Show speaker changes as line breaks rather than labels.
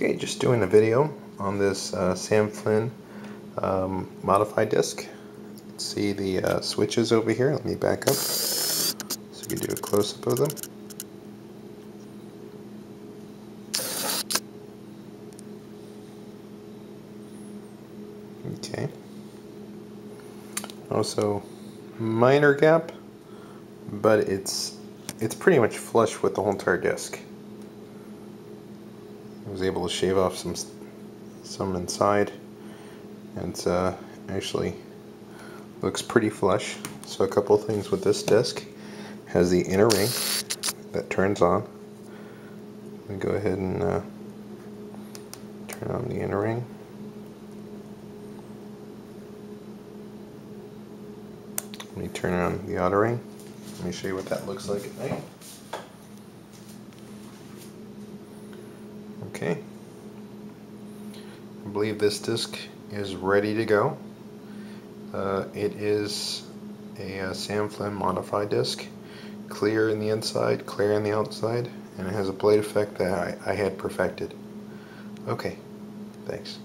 Okay, just doing a video on this uh, Sam Flynn um, modified disc. Let's See the uh, switches over here. Let me back up so we can do a close-up of them. Okay. Also, minor gap, but it's it's pretty much flush with the whole entire disc. I was able to shave off some some inside. And it's uh, actually looks pretty flush. So a couple things with this disc. Has the inner ring that turns on. Let me go ahead and uh, turn on the inner ring. Let me turn on the outer ring. Let me show you what that looks like at night Okay. I believe this disc is ready to go. Uh, it is a, uh, Sam Flynn modified disc. Clear in the inside, clear on the outside, and it has a blade effect that I, I had perfected. Okay, thanks.